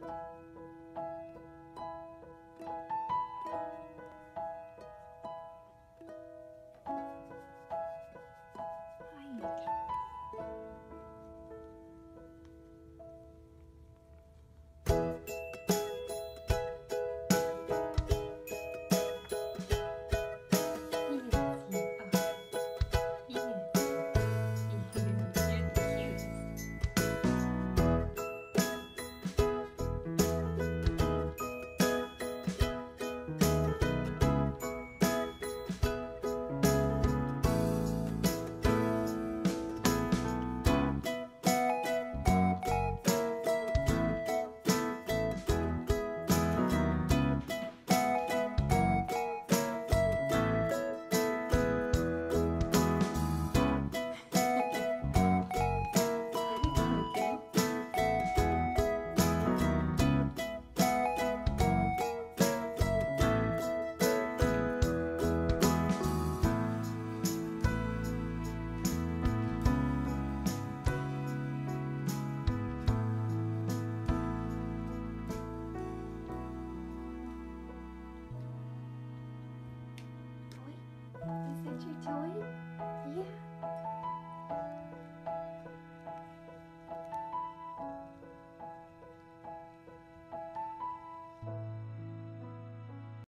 Música